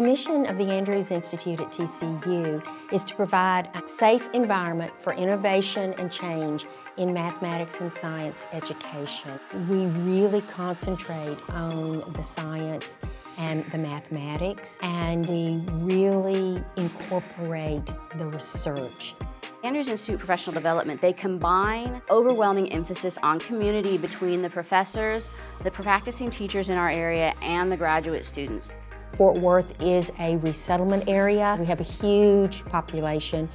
The mission of the Andrews Institute at TCU is to provide a safe environment for innovation and change in mathematics and science education. We really concentrate on the science and the mathematics, and we really incorporate the research. Andrews Institute Professional Development, they combine overwhelming emphasis on community between the professors, the practicing teachers in our area, and the graduate students. Fort Worth is a resettlement area. We have a huge population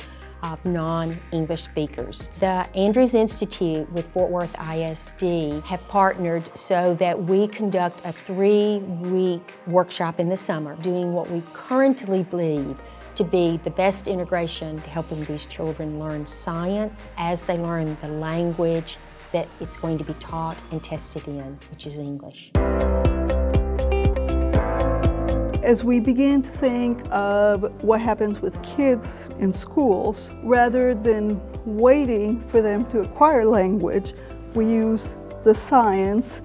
of non-English speakers. The Andrews Institute with Fort Worth ISD have partnered so that we conduct a three-week workshop in the summer doing what we currently believe to be the best integration to helping these children learn science as they learn the language that it's going to be taught and tested in, which is English. As we begin to think of what happens with kids in schools, rather than waiting for them to acquire language, we use the science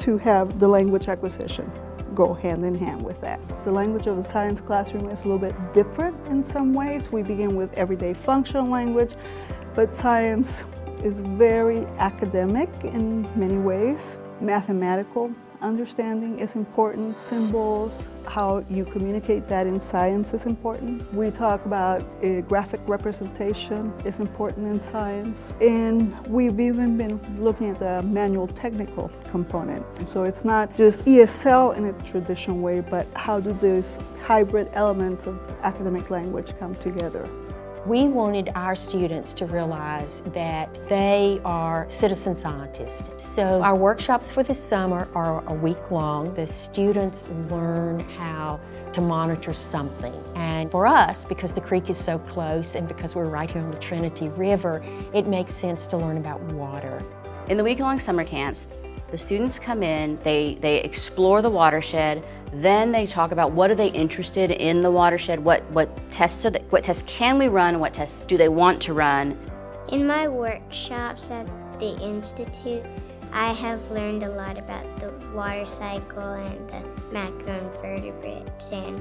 to have the language acquisition go hand in hand with that. The language of a science classroom is a little bit different in some ways. We begin with everyday functional language, but science is very academic in many ways, mathematical understanding is important, symbols, how you communicate that in science is important. We talk about uh, graphic representation is important in science. And we've even been looking at the manual technical component. So it's not just ESL in a traditional way, but how do these hybrid elements of academic language come together. We wanted our students to realize that they are citizen scientists. So our workshops for the summer are a week long. The students learn how to monitor something. And for us, because the creek is so close and because we're right here on the Trinity River, it makes sense to learn about water. In the week-long summer camps, the students come in, they, they explore the watershed, then they talk about what are they interested in the watershed, what, what, tests, are they, what tests can we run, what tests do they want to run. In my workshops at the Institute, I have learned a lot about the water cycle and the macroinvertebrates and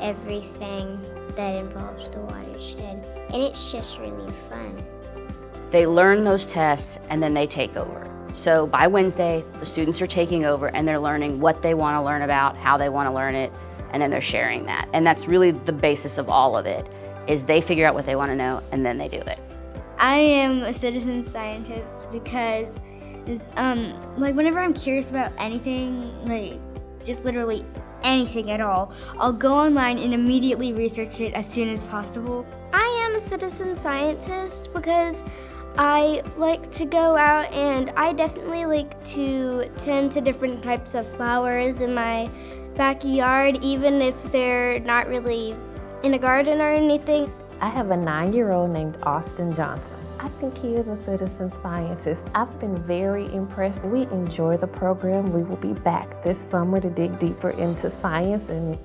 everything that involves the watershed. And it's just really fun. They learn those tests and then they take over. So by Wednesday, the students are taking over and they're learning what they want to learn about, how they want to learn it, and then they're sharing that. And that's really the basis of all of it, is they figure out what they want to know and then they do it. I am a citizen scientist because um, like whenever I'm curious about anything, like just literally anything at all, I'll go online and immediately research it as soon as possible. I am a citizen scientist because I like to go out and I definitely like to tend to different types of flowers in my backyard, even if they're not really in a garden or anything. I have a nine-year-old named Austin Johnson. I think he is a citizen scientist. I've been very impressed. We enjoy the program. We will be back this summer to dig deeper into science and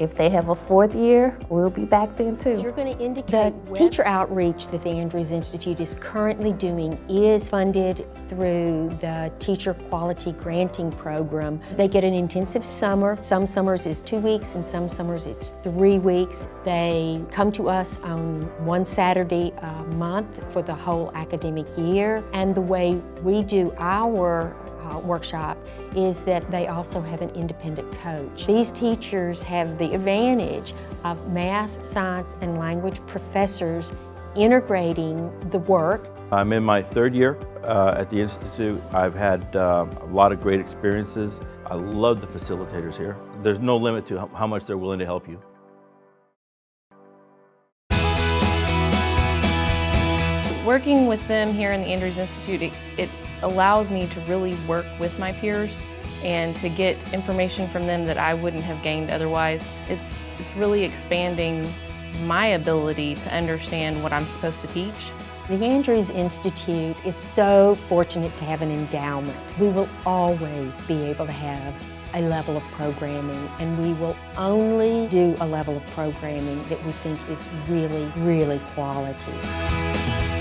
if they have a fourth year, we'll be back then too. You're going to indicate the teacher outreach that the Andrews Institute is currently doing is funded through the Teacher Quality Granting Program. They get an intensive summer. Some summers is two weeks and some summers it's three weeks. They come to us on one Saturday a month for the whole academic year. And the way we do our uh, workshop is that they also have an independent coach. These teachers have the advantage of math, science, and language professors integrating the work. I'm in my third year uh, at the Institute. I've had uh, a lot of great experiences. I love the facilitators here. There's no limit to how much they're willing to help you. Working with them here in the Andrews Institute, it, it allows me to really work with my peers and to get information from them that I wouldn't have gained otherwise. It's, it's really expanding my ability to understand what I'm supposed to teach. The Andrews Institute is so fortunate to have an endowment. We will always be able to have a level of programming and we will only do a level of programming that we think is really, really quality.